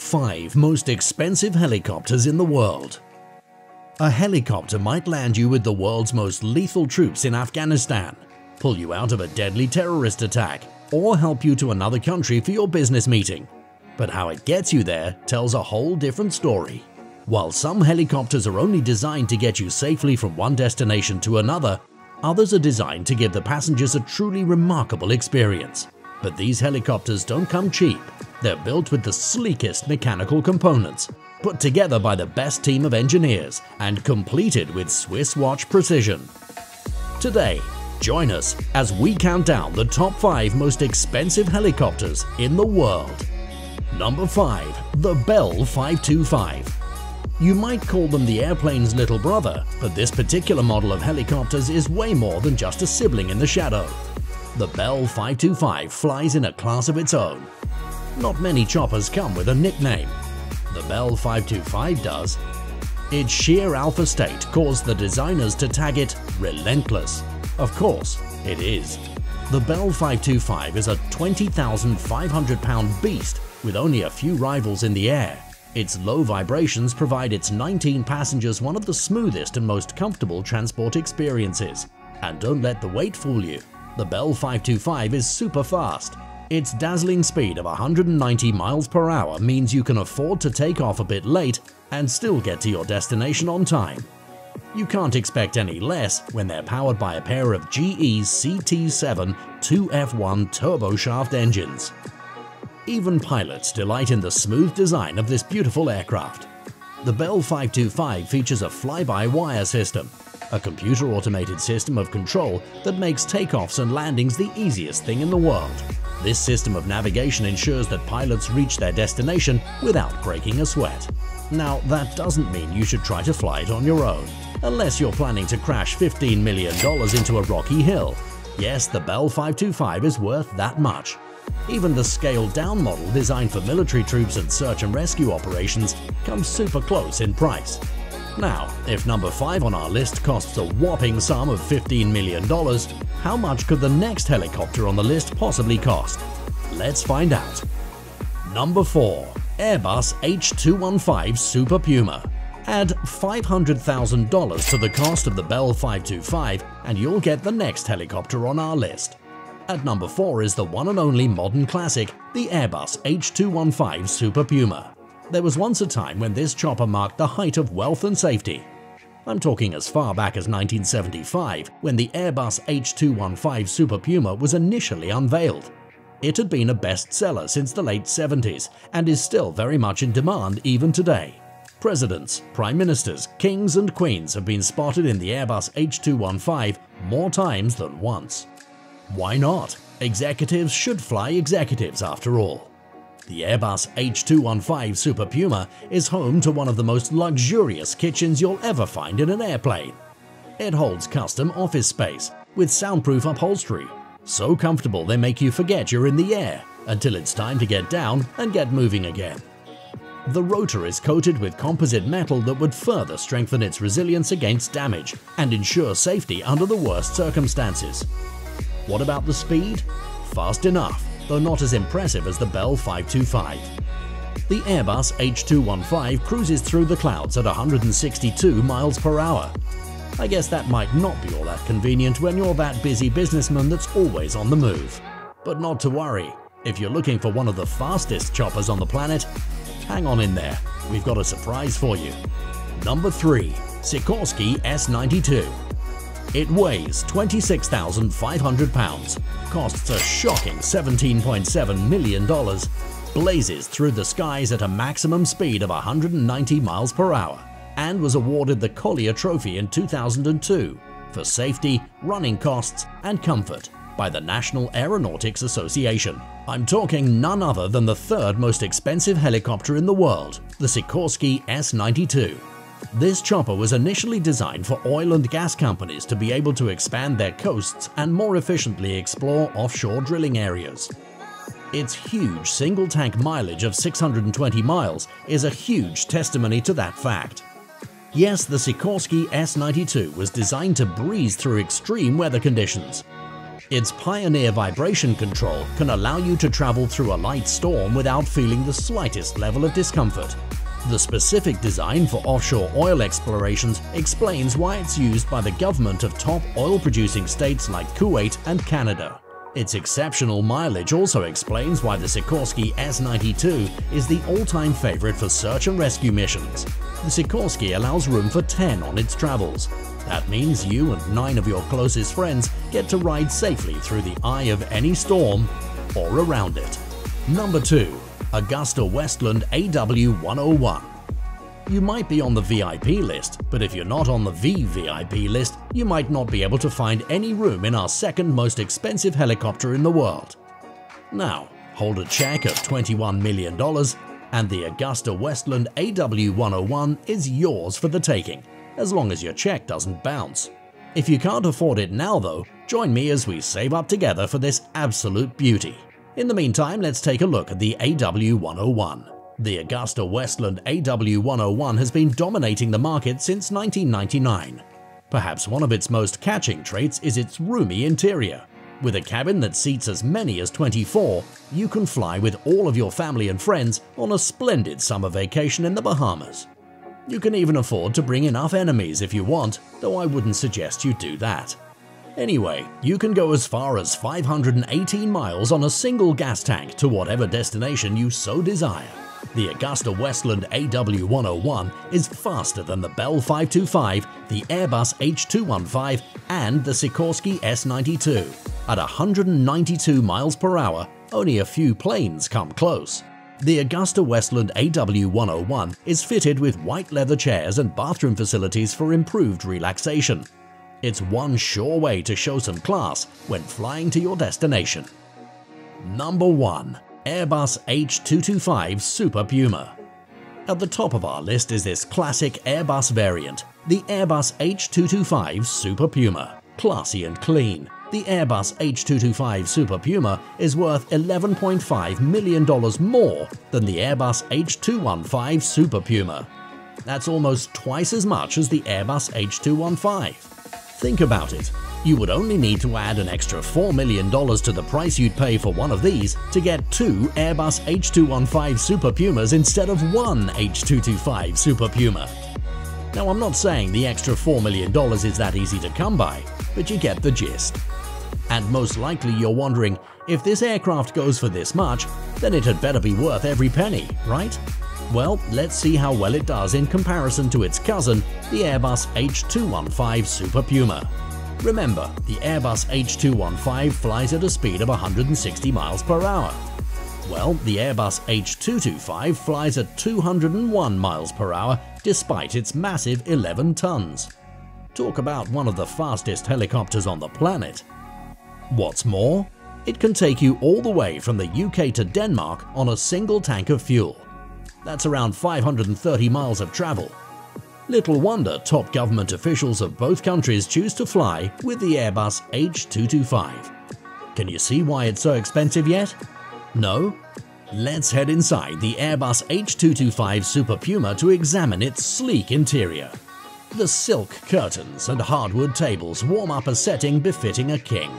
5 Most Expensive Helicopters in the World A helicopter might land you with the world's most lethal troops in Afghanistan, pull you out of a deadly terrorist attack, or help you to another country for your business meeting. But how it gets you there tells a whole different story. While some helicopters are only designed to get you safely from one destination to another, others are designed to give the passengers a truly remarkable experience. But these helicopters don't come cheap. They're built with the sleekest mechanical components, put together by the best team of engineers, and completed with Swiss watch precision. Today, join us as we count down the top 5 most expensive helicopters in the world. Number 5. The Bell 525 you might call them the airplane's little brother, but this particular model of helicopters is way more than just a sibling in the shadow. The Bell 525 flies in a class of its own. Not many choppers come with a nickname. The Bell 525 does. Its sheer alpha state caused the designers to tag it Relentless. Of course, it is. The Bell 525 is a 20,500 pound beast with only a few rivals in the air. Its low vibrations provide its 19 passengers one of the smoothest and most comfortable transport experiences. And don't let the weight fool you. The Bell 525 is super fast. Its dazzling speed of 190 miles per hour means you can afford to take off a bit late and still get to your destination on time. You can't expect any less when they're powered by a pair of GE's CT7 2F1 turboshaft engines. Even pilots delight in the smooth design of this beautiful aircraft. The Bell 525 features a fly-by-wire system, a computer-automated system of control that makes takeoffs and landings the easiest thing in the world. This system of navigation ensures that pilots reach their destination without breaking a sweat. Now, that doesn't mean you should try to fly it on your own, unless you're planning to crash $15 million into a rocky hill. Yes, the Bell 525 is worth that much, even the scaled-down model designed for military troops and search and rescue operations comes super close in price. Now, if number 5 on our list costs a whopping sum of $15 million, how much could the next helicopter on the list possibly cost? Let's find out. Number 4. Airbus H215 Super Puma Add $500,000 to the cost of the Bell 525 and you'll get the next helicopter on our list. At number 4 is the one and only modern classic, the Airbus H215 Super Puma. There was once a time when this chopper marked the height of wealth and safety. I'm talking as far back as 1975, when the Airbus H215 Super Puma was initially unveiled. It had been a bestseller since the late 70s and is still very much in demand even today. Presidents, prime ministers, kings and queens have been spotted in the Airbus H215 more times than once. Why not? Executives should fly executives after all. The Airbus H215 Super Puma is home to one of the most luxurious kitchens you'll ever find in an airplane. It holds custom office space with soundproof upholstery, so comfortable they make you forget you're in the air until it's time to get down and get moving again. The rotor is coated with composite metal that would further strengthen its resilience against damage and ensure safety under the worst circumstances. What about the speed? Fast enough, though not as impressive as the Bell 525. The Airbus H215 cruises through the clouds at 162 miles per hour. I guess that might not be all that convenient when you're that busy businessman that's always on the move. But not to worry, if you're looking for one of the fastest choppers on the planet, hang on in there, we've got a surprise for you. Number 3. Sikorsky S-92 it weighs 26,500 pounds, costs a shocking $17.7 million, blazes through the skies at a maximum speed of 190 miles per hour, and was awarded the Collier Trophy in 2002 for safety, running costs, and comfort by the National Aeronautics Association. I'm talking none other than the third most expensive helicopter in the world, the Sikorsky S-92. This chopper was initially designed for oil and gas companies to be able to expand their coasts and more efficiently explore offshore drilling areas. Its huge single-tank mileage of 620 miles is a huge testimony to that fact. Yes, the Sikorsky S-92 was designed to breeze through extreme weather conditions. Its Pioneer vibration control can allow you to travel through a light storm without feeling the slightest level of discomfort. The specific design for offshore oil explorations explains why it's used by the government of top oil-producing states like Kuwait and Canada. Its exceptional mileage also explains why the Sikorsky S-92 is the all-time favorite for search and rescue missions. The Sikorsky allows room for 10 on its travels. That means you and 9 of your closest friends get to ride safely through the eye of any storm or around it. Number 2. Augusta Westland AW101 you might be on the VIP list, but if you're not on the VVIP list, you might not be able to find any room in our second most expensive helicopter in the world. Now, hold a check of $21 million and the Augusta Westland AW101 is yours for the taking, as long as your check doesn't bounce. If you can't afford it now though, join me as we save up together for this absolute beauty. In the meantime, let's take a look at the AW101. The Augusta Westland AW101 has been dominating the market since 1999. Perhaps one of its most catching traits is its roomy interior. With a cabin that seats as many as 24, you can fly with all of your family and friends on a splendid summer vacation in the Bahamas. You can even afford to bring enough enemies if you want, though I wouldn't suggest you do that. Anyway, you can go as far as 518 miles on a single gas tank to whatever destination you so desire. The Augusta Westland AW101 is faster than the Bell 525, the Airbus H215 and the Sikorsky S92. At 192 miles per hour, only a few planes come close. The Augusta Westland AW101 is fitted with white leather chairs and bathroom facilities for improved relaxation. It's one sure way to show some class when flying to your destination. Number 1. Airbus H225 Super Puma. At the top of our list is this classic Airbus variant, the Airbus H225 Super Puma. Classy and clean, the Airbus H225 Super Puma is worth $11.5 million more than the Airbus H215 Super Puma. That's almost twice as much as the Airbus H215. Think about it, you would only need to add an extra $4 million to the price you'd pay for one of these to get two Airbus H215 Super Pumas instead of one H225 Super Puma. Now I'm not saying the extra $4 million is that easy to come by, but you get the gist. And most likely you're wondering, if this aircraft goes for this much, then it had better be worth every penny, right? Well, let's see how well it does in comparison to its cousin, the Airbus H215 Super Puma. Remember, the Airbus H215 flies at a speed of 160 miles per hour. Well, the Airbus H225 flies at 201 miles per hour despite its massive 11 tons. Talk about one of the fastest helicopters on the planet. What's more, it can take you all the way from the UK to Denmark on a single tank of fuel. That's around 530 miles of travel Little wonder top government officials of both countries choose to fly with the Airbus H225. Can you see why it's so expensive yet? No? Let's head inside the Airbus H225 Super Puma to examine its sleek interior. The silk curtains and hardwood tables warm up a setting befitting a king.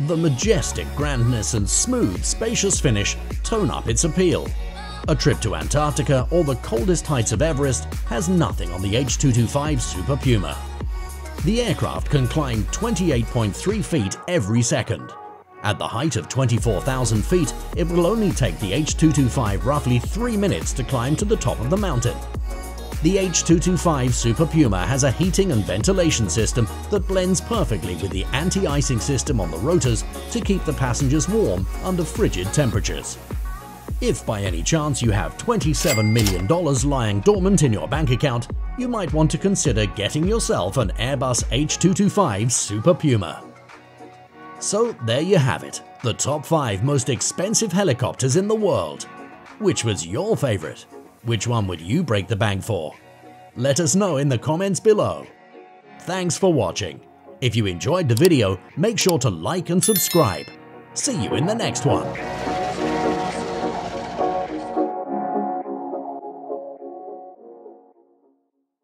The majestic grandness and smooth, spacious finish tone up its appeal a trip to Antarctica or the coldest heights of Everest has nothing on the H225 Super Puma. The aircraft can climb 28.3 feet every second. At the height of 24,000 feet, it will only take the H225 roughly 3 minutes to climb to the top of the mountain. The H225 Super Puma has a heating and ventilation system that blends perfectly with the anti-icing system on the rotors to keep the passengers warm under frigid temperatures. If by any chance you have $27 million lying dormant in your bank account, you might want to consider getting yourself an Airbus H225 Super Puma. So there you have it, the top 5 most expensive helicopters in the world. Which was your favourite? Which one would you break the bank for? Let us know in the comments below. Thanks for watching. If you enjoyed the video, make sure to like and subscribe. See you in the next one.